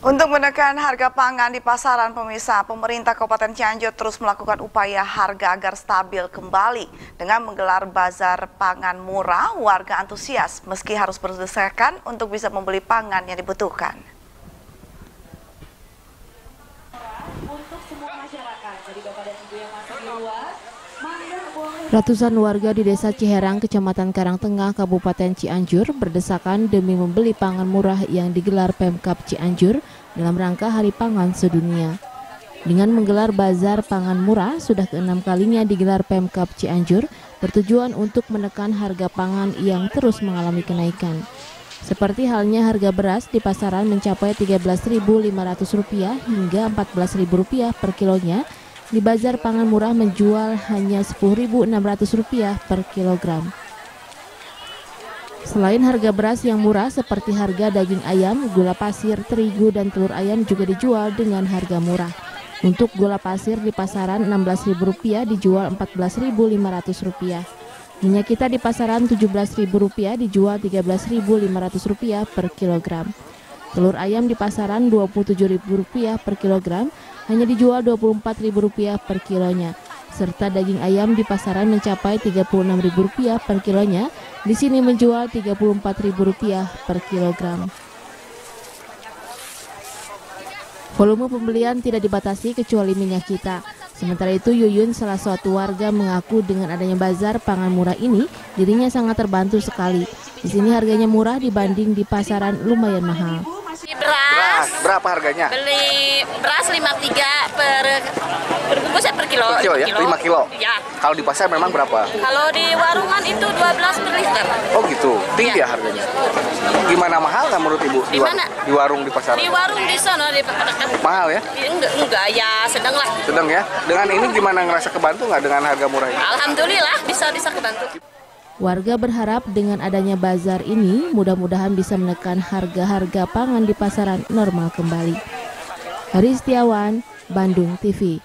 Untuk menekan harga pangan di pasaran pemirsa, pemerintah Kabupaten Cianjur terus melakukan upaya harga agar stabil kembali. Dengan menggelar bazar pangan murah, warga antusias meski harus berdesakan untuk bisa membeli pangan yang dibutuhkan. Ratusan warga di Desa Ciherang, Kecamatan Karangtengah, Kabupaten Cianjur berdesakan demi membeli pangan murah yang digelar Pemkap Cianjur dalam rangka Hari Pangan Sedunia. Dengan menggelar bazar pangan murah, sudah keenam kalinya digelar Pemkap Cianjur bertujuan untuk menekan harga pangan yang terus mengalami kenaikan. Seperti halnya harga beras di pasaran mencapai Rp13.500 hingga Rp14.000 per kilonya di bazar pangan murah menjual hanya Rp10.600 per kilogram. Selain harga beras yang murah seperti harga daging ayam, gula pasir, terigu, dan telur ayam juga dijual dengan harga murah. Untuk gula pasir di pasaran Rp16.000 dijual Rp14.500. Minyak kita di pasaran Rp17.000 dijual Rp13.500 per kilogram. Telur ayam di pasaran Rp27.000 per kilogram hanya dijual Rp24.000 per kilonya. Serta daging ayam di pasaran mencapai Rp36.000 per kilonya, di sini menjual Rp34.000 per kilogram. Volume pembelian tidak dibatasi kecuali minyak kita. Sementara itu Yuyun salah satu warga mengaku dengan adanya bazar pangan murah ini dirinya sangat terbantu sekali. Di sini harganya murah dibanding di pasaran lumayan mahal. Beli beras. Beras berapa harganya? Beli beras 53 per per bungkus ya per kilo. Per kilo ya? Kilo. 5 kilo. Ya. Kalau di pasar memang berapa? Kalau di warungan itu 12 per liter. Oh gitu. Tinggi ya, ya harganya. Gimana mahal nggak menurut Ibu? Di, mana? Di warung di pasar. Di warung di sana di Mahal ya? Enggak, enggak ya sedang lah. Sedang ya. Dengan ini gimana ngerasa kebantu nggak dengan harga murah ini? Alhamdulillah bisa bisa kebantu. Warga berharap dengan adanya bazar ini mudah-mudahan bisa menekan harga-harga pangan di pasaran normal kembali. Hari Setiawan, Bandung TV